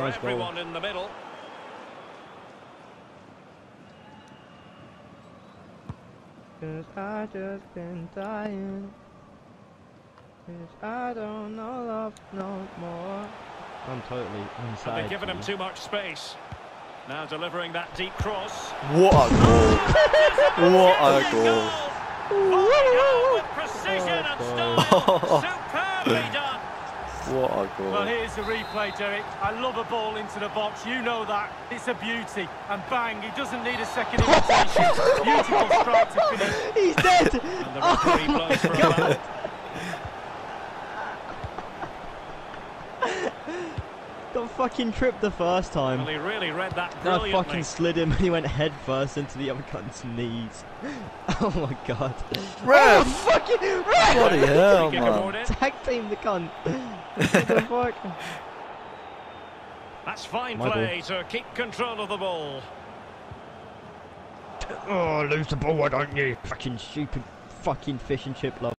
Nice goal. in the middle. Cause I just been dying. Cause I don't know love no more. I'm totally And inside. they've given him too much space. Now delivering that deep cross. What a goal! what a goal! Volleyed out with precision Oh, and style. Superbly done. What a goal! Well, here's the replay, Derek. I love a ball into the box. You know that. It's a beauty. And bang, he doesn't need a second invitation. Beautiful strike to finish. He's dead! And the referee blows for a Got fucking tripped the first time. Well, he really read that Then I fucking slid him and he went head first into the other cunt's knees. Oh my god. Ref! Oh, fucking ref! Bloody hell, man! Tag team the cunt. what the fuck? That's fine My ball. play to keep control of the ball. Oh, lose the ball, why don't you? Fucking stupid fucking fish and chip love.